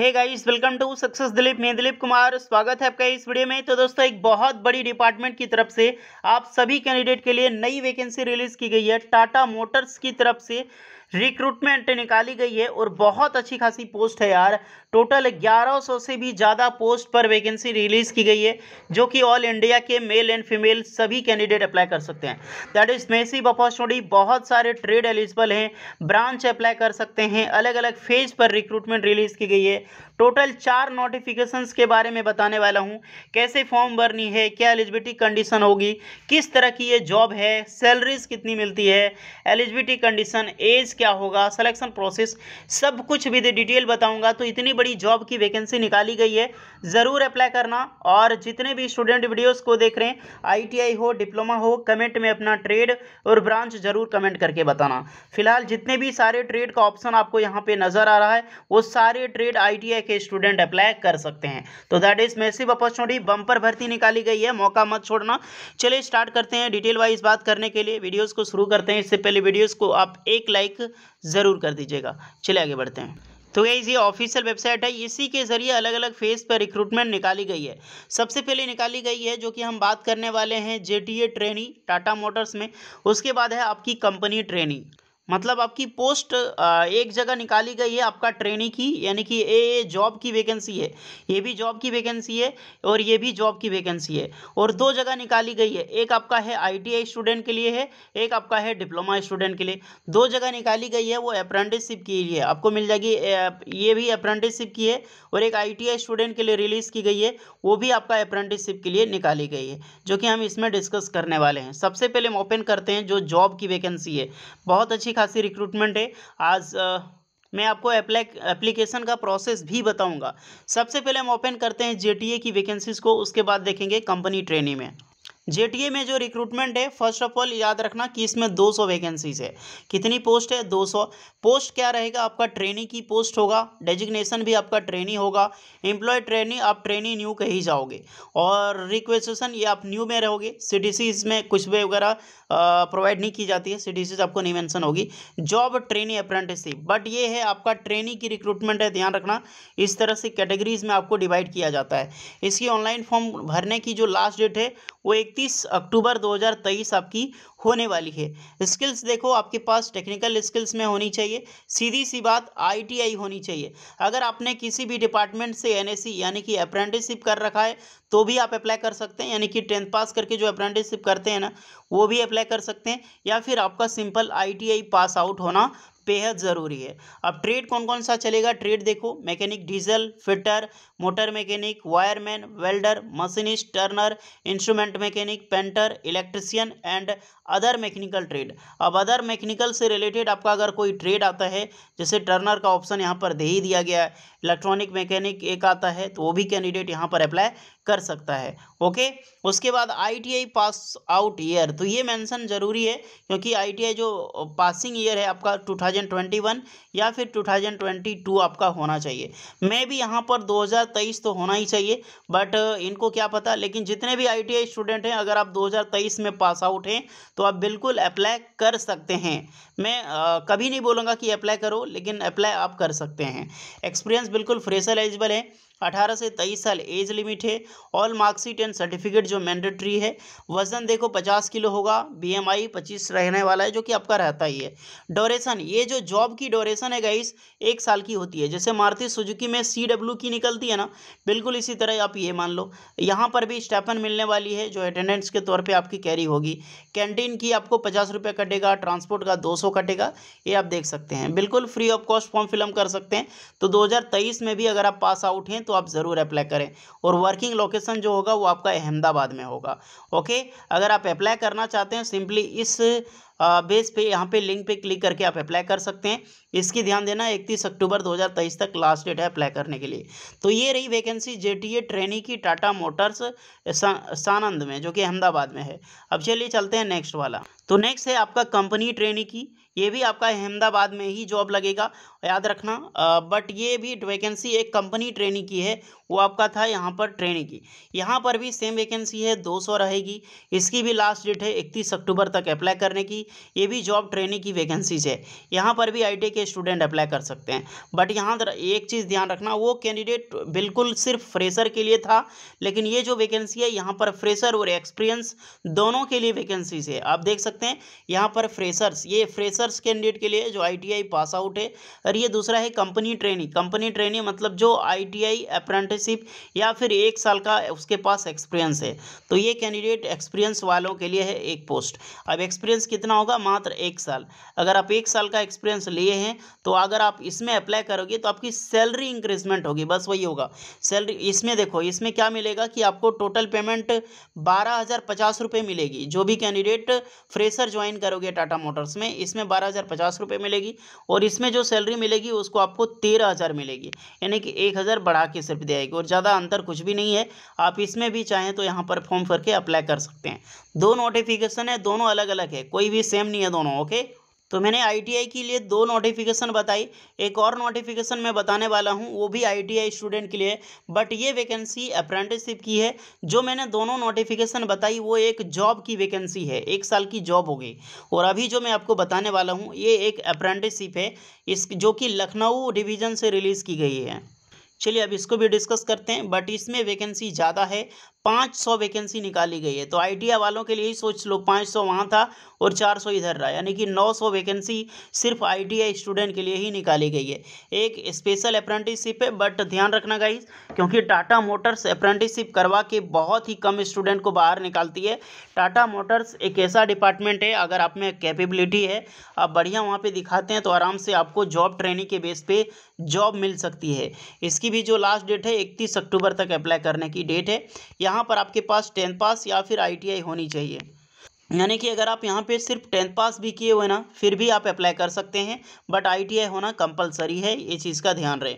Hey guys welcome to success Dilip मैं दिलीप कुमार, स्वागत है आपका इस वीडियो में। तो दोस्तों, एक बहुत बड़ी डिपार्टमेंट की तरफ़ से आप सभी कैंडिडेट के लिए नई वैकेंसी रिलीज़ की गई है। टाटा मोटर्स की तरफ़ से रिक्रूटमेंट निकाली गई है और बहुत अच्छी खासी पोस्ट है यार। टोटल 1100 से भी ज़्यादा पोस्ट पर वैकेंसी रिलीज़ की गई है, जो कि ऑल इंडिया के मेल एंड फीमेल सभी कैंडिडेट अप्लाई कर सकते हैं। दैट इज़ मैसिव अपॉर्चुनिटी बहुत सारे ट्रेड एलिजिबल हैं ब्रांच अप्लाई कर सकते हैं अलग अलग फ़ेज़ पर रिक्रूटमेंट रिलीज़ की गई है। टोटल चार नोटिफिकेशन के बारे में बताने वाला हूँ, कैसे फॉर्म भरनी है, क्या एलिजिबिलिटी कंडीशन होगी, किस तरह की ये जॉब है सैलरीज कितनी मिलती है एलिजिबिलिटी कंडीशन एज क्या होगा सिलेक्शन प्रोसेस सब कुछ भी डिटेल बताऊँगा। तो इतनी बड़ी जॉब की वैकेंसी निकाली गई है। ज़रूर अप्लाई करना और जितने भी स्टूडेंट वीडियोस को देख रहे हैं आईटीआई हो डिप्लोमा हो कमेंट में अपना ट्रेड और ब्रांच ज़रूर कमेंट करके बताना। फ़िलहाल जितने भी सारे ट्रेड का ऑप्शन आपको यहाँ पे नज़र आ रहा है, वो सारे ट्रेड आईटीआई के स्टूडेंट अप्लाई कर सकते हैं। तो that is massive opportunity bumper भर्ती निकाली गई है, मौका मत छोड़ना। चलिए स्टार्ट करते हैं डिटेल वाइज बात करने के लिए वीडियोज़ को शुरू करते हैं। इससे पहले वीडियोज़ को आप एक लाइक ज़रूर कर दीजिएगा। चले आगे बढ़ते हैं। तो गई ये ऑफिशियल वेबसाइट है। इसी के ज़रिए अलग अलग फ़ेज़ पर रिक्रूटमेंट निकाली गई है। सबसे पहले निकाली गई है जो कि हम बात करने वाले हैं J T A trainee Tata Motors में। उसके बाद है आपकी कंपनी ट्रेनी मतलब आपकी पोस्ट एक जगह निकाली गई है आपका ट्रेनिंग की, यानी कि ये जॉब की वैकेंसी है। ये भी जॉब की वैकेंसी है और ये भी जॉब की वैकेंसी है। और दो जगह निकाली गई है, एक आपका है आईटीआई स्टूडेंट के लिए है, एक आपका है डिप्लोमा स्टूडेंट के लिए। दो जगह निकाली गई है, वो अप्रेंटिसशिप के लिए आपको मिल जाएगी ये भी अप्रेंटिसशिप की है और एक आईटीआई स्टूडेंट के लिए रिलीज़ की गई है, वो भी आपका अप्रेंटिसशिप के लिए निकाली गई है, जो कि हम इसमें डिस्कस करने वाले हैं। सबसे पहले हम ओपन करते हैं जो जॉब की वैकेंसी है। बहुत अच्छी खासी रिक्रूटमेंट है। आज आ, मैं आपको एप्लीकेशन का प्रोसेस भी बताऊँगा। सबसे पहले हम ओपन करते हैं जेटीए की वैकेंसीज़ को उसके बाद देखेंगे कंपनी ट्रेनिंग में। जेटीए में जो रिक्रूटमेंट है फ़र्स्ट ऑफ़ ऑल याद रखना कि इसमें 200 वैकेंसीज है। कितनी पोस्ट है? 200 पोस्ट क्या रहेगा? आपका ट्रेनी की पोस्ट होगा डेजिग्नेशन भी आपका ट्रेनी होगा। एम्प्लॉय ट्रेनी आप ट्रेनी न्यू कही जाओगे। और रिक्वेस्टेशन ये आप न्यू में रहोगे। सी इसमें कुछ भी वगैरह प्रोवाइड नहीं की जाती है। सी आपको नहीं मैंसन होगी। जॉब ट्रेनी अप्रेंटिसशिप बट ये है, आपका ट्रेनी की रिक्रूटमेंट है। ध्यान रखना, इस तरह से कैटेगरीज में आपको डिवाइड किया जाता है। इसकी ऑनलाइन फॉर्म भरने की जो लास्ट डेट है, वो इकतीस अक्टूबर 2023 आपकी होने वाली है। स्किल्स देखो, आपके पास टेक्निकल स्किल्स में होनी चाहिए, सीधी सी बात, आईटीआई होनी चाहिए। अगर आपने किसी भी डिपार्टमेंट से एनएससी यानी कि अप्रेंटिसशिप कर रखा है तो भी आप अप्लाई कर सकते हैं, यानी कि टेंथ पास करके जो अप्रेंटिसशिप करते हैं ना, वो भी अप्लाई कर सकते हैं, या फिर आपका सिंपल आईटीआई पास आउट होना बेहद ज़रूरी है। अब ट्रेड कौन कौन सा चलेगा? ट्रेड देखो mechanic diesel fitter motor mechanic wireman welder machinist turner instrument mechanic painter electrician and other mechanical trade अब अदर मैकेनिकल से रिलेटेड आपका अगर कोई ट्रेड आता है, जैसे टर्नर का ऑप्शन यहाँ पर दे ही दिया गया है। इलेक्ट्रॉनिक मैकेनिक एक आता है तो वो भी कैंडिडेट यहाँ पर अप्लाई कर सकता है। ओके? उसके बाद आईटीआई पास आउट ईयर तो ये मेंशन ज़रूरी है क्योंकि आईटीआई जो पासिंग ईयर है आपका 2021 या फिर 2022 आपका होना चाहिए। मैं भी यहाँ पर 2023 तो होना ही चाहिए बट इनको क्या पता लेकिन जितने भी आईटीआई स्टूडेंट हैं अगर आप 2023 में पास आउट हैं तो आप बिल्कुल अप्लाई कर सकते हैं। मैं आ, कभी नहीं बोलूँगा कि अप्लाई करो लेकिन अप्लाई आप कर सकते हैं। एक्सपीरियंस बिल्कुल फ्रेशर एलिजिबल है। अठारह से तेईस साल एज लिमिट है। ऑल मार्कशीट एंड सर्टिफिकेट जो मैंडेटरी है, वज़न देखो पचास किलो होगा बीएमआई पच्चीस रहने वाला है, जो कि आपका रहता ही है। डोरेशन ये जो जॉब की डोरेशन है गाइस एक साल की होती है। जैसे मारुति सुजुकी में सी डब्ल्यू की निकलती है ना, बिल्कुल इसी तरह आप ये मान लो। यहाँ पर भी स्टेपन मिलने वाली है, जो अटेंडेंस के तौर पर आपकी कैरी होगी। कैंटीन की आपको पचास रुपये कटेगा ट्रांसपोर्ट का दो सौ कटेगा, ये आप देख सकते हैं। बिल्कुल free of cost form fill up कर सकते हैं। तो दो हज़ार तेईस में भी अगर आप पास आउट हैं तो आप ज़रूर अप्लाई करें। और वर्किंग लोकेशन जो होगा वो आपका अहमदाबाद में होगा। ओके अगर आप अप्लाई करना चाहते हैं सिंपली इस बेस पे, यहाँ पे लिंक पे क्लिक करके आप अप्लाई कर सकते हैं। इसकी ध्यान देना, इकतीस अक्टूबर 2023 तक लास्ट डेट है अप्लाई करने के लिए। तो ये रही वैकेंसी जेटीए ट्रेनी की टाटा मोटर्स सानंद में, जो कि अहमदाबाद में है। अब चलिए चलते हैं नेक्स्ट वाला। तो नेक्स्ट है आपका कंपनी ट्रेनी की। ये भी आपका अहमदाबाद में ही जॉब लगेगा, याद रखना। बट ये भी वैकेंसी एक कंपनी ट्रेनिंग की है, वो आपका था यहाँ पर ट्रेनिंग की। यहाँ पर भी सेम वैकेंसी है 200 रहेगी। इसकी भी लास्ट डेट है इकतीस अक्टूबर तक अप्लाई करने की। ये भी जॉब ट्रेनिंग की वैकेंसीज है। यहाँ पर भी आई के स्टूडेंट अप्लाई कर सकते हैं। बट यहाँ एक चीज़ ध्यान रखना, वो कैंडिडेट बिल्कुल सिर्फ़ फ्रेशर के लिए था, लेकिन ये जो वैकेंसी है, यहाँ पर फ्रेशर और एक्सपीरियंस दोनों के लिए वैकेंसीज है। आप देख सकते हैं, यहाँ पर फ्रेशर्स ये फ्रेशर्स कैंडिडेट के लिए जो आई पास आउट है, और ये दूसरा है कंपनी ट्रेनिंग कंपनी ट्रेनिंग मतलब जो आई अप्रेंटिसशिप या फिर एक साल का उसके पास एक्सपीरियंस है। तो ये कैंडिडेट एक्सपीरियंस वालों के लिए है एक पोस्ट अब एक्सपीरियंस कितना होगा मात्र एक साल। अगर आप एक साल का एक्सपीरियंस लिए हैं तो अगर आप इसमें अप्लाई करोगे तो आपकी सैलरी इंक्रीजमेंट होगी। बस वही होगा। सैलरी इसमें देखो, इसमें क्या मिलेगा कि आपको टोटल पेमेंट बारह मिलेगी। जो भी कैंडिडेट फ्रेशर ज्वाइन करोगे टाटा मोटर्स में, इसमें बारह मिलेगी और इसमें जो सैलरी मिलेगी, उसको आपको तेरह मिलेगी। यानी कि एक हज़ार बढ़ा के सिर्फ़ देगी और ज़्यादा अंतर कुछ भी नहीं है। आप इसमें भी चाहें तो यहाँ पर फॉर्म करके अप्लाई कर सकते हैं। दो नोटिफिकेशन है, दोनों अलग अलग है। कोई भी सेम नहीं है दोनों ओके तो मैंने आईटीआई के लिए दो नोटिफिकेशन बताई। एक और नोटिफिकेशन मैं बताने वाला हूँ, वो भी आईटीआई स्टूडेंट के लिए बट ये वैकेंसी अप्रेंटिसशिप की है। जो मैंने दोनों नोटिफिकेशन बताई, वो एक जॉब की वैकेंसी है, एक साल की जॉब हो गई। और अभी जो मैं आपको बताने वाला हूँ, ये एक अप्रेंटिसशिप है, इस जो कि लखनऊ डिवीज़न से रिलीज़ की गई है। चलिए अब इसको भी डिस्कस करते हैं बट इसमें वैकेंसी ज़्यादा है पाँच सौ वैकेंसी निकाली गई है। तो आईटीआई वालों के लिए ही सोच लो, पाँच सौ वहाँ था और चार सौ इधर रहा यानी कि नौ सौ वैकेंसी सिर्फ़ आई स्टूडेंट के लिए ही निकाली गई है। एक स्पेशल अप्रेंटिसशिप है बट ध्यान रखना गाइज़ क्योंकि टाटा मोटर्स अप्रेंटिसशिप करवा के बहुत ही कम स्टूडेंट को बाहर निकालती है। टाटा मोटर्स एक ऐसा डिपार्टमेंट है, अगर आप में कैपेबिलिटी है, आप बढ़िया वहाँ पर दिखाते हैं तो आराम से आपको जॉब ट्रेनिंग के बेस पे जॉब मिल सकती है। इसकी भी जो लास्ट डेट है, इकतीस अक्टूबर तक अप्लाई करने की डेट है। यहाँ पर आपके पास टेंथ पास या फिर आईटीआई होनी चाहिए। यानी कि अगर आप यहाँ पे सिर्फ़ टेंथ पास भी किए हुए ना, फिर भी आप अप्लाई कर सकते हैं बट आईटीआई होना कंपलसरी है, ये चीज़ का ध्यान रहे।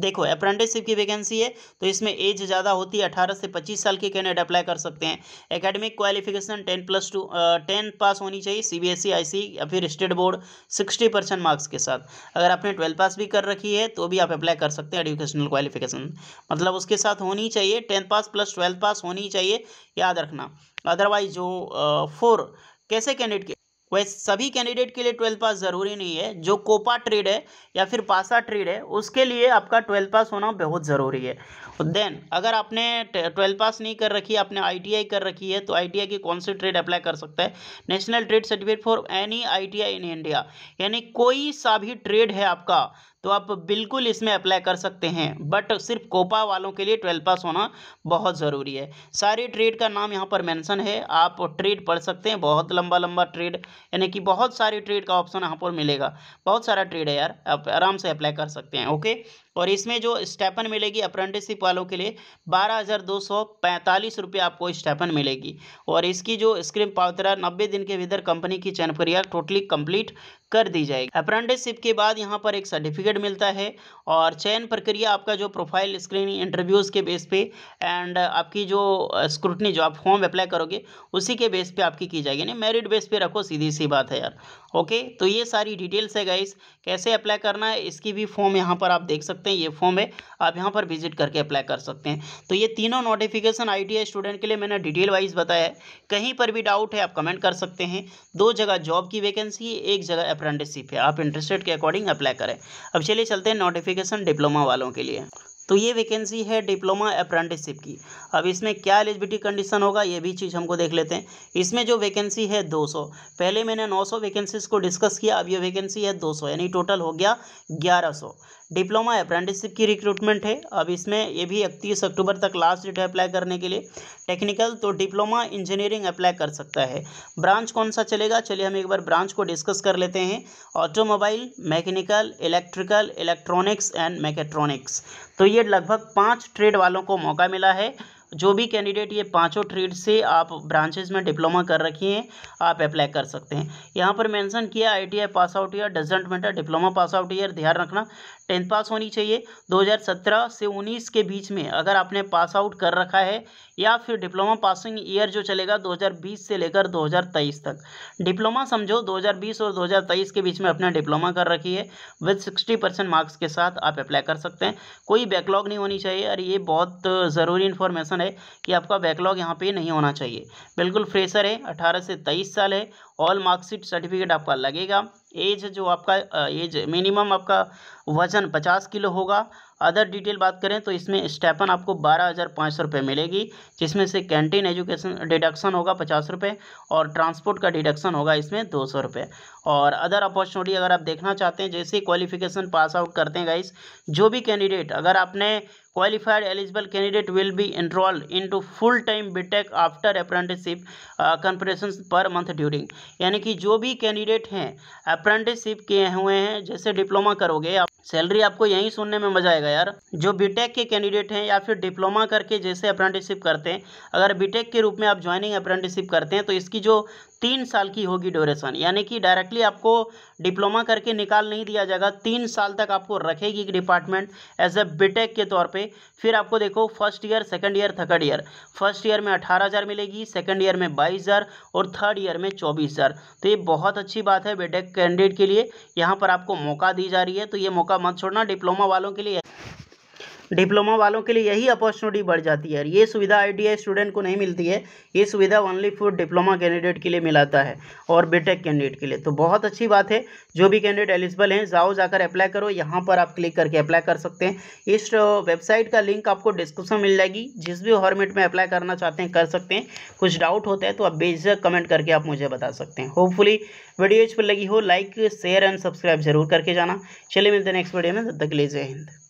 देखो अप्रेंटिसशिप की वैकेंसी है तो इसमें एज ज़्यादा होती है, अठारह से पच्चीस साल के कैंडिडेट अप्लाई कर सकते हैं। Academic qualification ten plus two ten pass होनी चाहिए सी बी एस या फिर state board sixty percent marks के साथ। अगर आपने ट्वेल्थ पास भी कर रखी है तो भी आप अप्लाई कर सकते हैं एजुकेशनल क्वालिफिकेशन मतलब उसके साथ होनी चाहिए, tenth pass plus twelfth pass होनी चाहिए, याद रखना। अदरवाइज़ जो फोर कैसे कैंडिडेट के, वैसे सभी कैंडिडेट के लिए ट्वेल्थ पास ज़रूरी नहीं है। जो कोपा ट्रेड है या फिर पासा ट्रेड है, उसके लिए आपका ट्वेल्थ पास होना बहुत ज़रूरी है। देन अगर आपने ट्वेल्थ पास नहीं कर रखी, आपने आईटीआई कर रखी है तो आईटीआई की कौन सी ट्रेड अप्लाई कर सकता है? National trade certificate for any ITI in India यानी कोई सा भी ट्रेड है आपका तो आप बिल्कुल इसमें अप्लाई कर सकते हैं। बट सिर्फ़ कोपा वालों के लिए ट्वेल्थ पास होना बहुत ज़रूरी है। सारी ट्रेड का नाम यहाँ पर मेंशन है। आप ट्रेड पढ़ सकते हैं। बहुत लंबा लंबा ट्रेड यानी कि बहुत सारी ट्रेड का ऑप्शन यहाँ पर मिलेगा। बहुत सारा ट्रेड है यार। आप आराम से अप्लाई कर सकते हैं ओके और इसमें जो स्टेपन मिलेगी अप्रेंटिसशिप वालों के लिए, बारह हज़ार दो सौ पैंतालीस रुपये आपको स्टेपन मिलेगी। और इसकी जो स्क्रीन पावतरा नब्बे दिन के भीतर कंपनी की चयन टोटली कंप्लीट कर दी जाएगी। अप्रेंटिसशिप के बाद यहाँ पर एक सर्टिफिकेट मिलता है और चयन प्रक्रिया आपका जो प्रोफ़ाइल स्क्रीनिंग इंटरव्यूज़ के बेस पे एंड आपकी जो स्क्रूटनी जो आप फॉर्म अप्लाई करोगे, उसी के बेस पे आपकी की जाएगी। नहीं मेरिट बेस पे रखो, सीधी सी बात है यार। ओके तो ये सारी डिटेल्स है गाइस कैसे अप्लाई करना है, इसकी भी फॉर्म यहाँ पर आप देख सकते हैं। ये फॉर्म है, आप यहाँ पर विज़िट करके अप्लाई कर सकते हैं। तो ये तीनों नोटिफिकेशन आईटीआई स्टूडेंट के लिए मैंने डिटेल वाइज बताया है। कहीं पर भी डाउट है, आप कमेंट कर सकते हैं। दो जगह जॉब की वैकेंसी एक जगह अप्रेंटिसशिप है। आप इंटरेस्टेड के अकॉर्डिंग अप्लाई करें। अब चलिए चलते हैं नोटिफिकेशन डिप्लोमा वालों के लिए। तो ये वैकेंसी है डिप्लोमा अप्रेंटिसशिप की। अब इसमें क्या एलिजिबिलिटी कंडीशन होगा, ये भी चीज़ हमको देख लेते हैं। इसमें जो वैकेंसी है 200 पहले मैंने 900 वैकेंसीज को डिस्कस किया, अब ये वैकेंसी है 200 यानी टोटल हो गया 1100 डिप्लोमा अप्रेंटिसशिप की रिक्रूटमेंट है। अब इसमें ये भी इकतीस अक्टूबर तक लास्ट डेट है अप्लाई करने के लिए। टेक्निकल तो डिप्लोमा इंजीनियरिंग अप्लाई कर सकता है। ब्रांच कौन सा चलेगा? चलिए हम एक बार ब्रांच को डिस्कस कर लेते हैं। Automobile, mechanical, electrical, electronics and mechatronics. तो ये लगभग पाँच ट्रेड वालों को मौका मिला है। जो भी कैंडिडेट ये पाँचों ट्रेड से आप ब्रांचेज में डिप्लोमा कर रखी हैं, आप अप्लाई कर सकते हैं। यहाँ पर मेंशन किया ITI pass out year doesn't matter diploma pass out year ध्यान रखना टेंथ पास होनी चाहिए। 2017 से 19 के बीच में अगर आपने पास आउट कर रखा है या फिर डिप्लोमा पासिंग ईयर जो चलेगा 2020 से लेकर 2023 तक। डिप्लोमा समझो 2020 और 2023 के बीच में अपना डिप्लोमा कर रखी है। विद 60 परसेंट मार्क्स के साथ आप अप्लाई कर सकते हैं। कोई बैकलॉग नहीं होनी चाहिए। और ये बहुत ज़रूरी इन्फॉर्मेशन है कि आपका बैकलॉग यहाँ पर नहीं होना चाहिए। बिल्कुल फ्रेशर है, अठारह से तेईस साल है। ऑल मार्कशीट सर्टिफिकेट आपका लगेगा। एज जो आपका एज मिनिमम आपका वज़न पचास किलो होगा। अदर डिटेल बात करें तो इसमें स्टेपन आपको बारह हज़ार पाँच सौ रुपये मिलेगी, जिसमें से कैंटीन एजुकेशन डिडक्शन होगा पचास रुपये और ट्रांसपोर्ट का डिडक्शन होगा इसमें दो सौ रुपये। और अदर अपॉर्चुनिटी अगर आप देखना चाहते हैं, जैसे क्वालिफिकेशन पास आउट करते हैं गाइस जो भी कैंडिडेट, अगर आपने qualified eligible candidate will be enrolled into full time btech after apprenticeship compensation per month during यानी कि जो भी कैंडिडेट हैं अप्रेंटिसशिप किए हुए हैं, जैसे डिप्लोमा करोगे आप सैलरी आपको यहीं सुनने में मज़ा आएगा यार। जो बीटेक के कैंडिडेट हैं या फिर डिप्लोमा करके जैसे अप्रेंटिसशिप करते हैं, अगर बीटेक के रूप में आप ज्वाइनिंग अप्रेंटिसशिप करते हैं तो इसकी जो तीन साल की होगी ड्यूरेशन, यानी कि डायरेक्टली आपको डिप्लोमा करके निकाल नहीं दिया जाएगा। तीन साल तक आपको रखेगी डिपार्टमेंट एज ए बीटेक के तौर पे। फिर आपको देखो first year second year third year first year में अठारह हज़ार मिलेगी सेकंड ईयर में बाईस हज़ार और थर्ड ईयर में चौबीस हज़ार। तो ये बहुत अच्छी बात है बीटेक कैंडिडेट के लिए। यहाँ पर आपको मौका दी जा रही है तो ये मौका मत छोड़ना। डिप्लोमा वालों के लिए डिप्लोमा वालों के लिए यही अपॉर्चुनिटी बढ़ जाती है। ये सुविधा आई स्टूडेंट को नहीं मिलती है। ये सुविधा ओनली फॉर डिप्लोमा कैंडिडेट के लिए मिलाता है और बीटेक कैंडिडेट के लिए। तो बहुत अच्छी बात है। जो भी कैंडिडेट एलिजिबल हैं, जाओ, जाकर अप्लाई करो। यहाँ पर आप क्लिक करके अप्लाई कर सकते हैं। इस वेबसाइट का लिंक आपको डिस्क्रिप्शन मिल जाएगी। जिस भी फॉर्मेट में अप्लाई करना चाहते हैं, कर सकते हैं। कुछ डाउट होता है तो आप बेझक कमेंट करके आप मुझे बता सकते हैं। होपफुली वीडियो इस पर लगी हो। लाइक शेयर एंड सब्सक्राइब ज़रूर करके जाना। चलिए मिलते हैं नेक्स्ट वीडियो में। तब तक जय हिंद।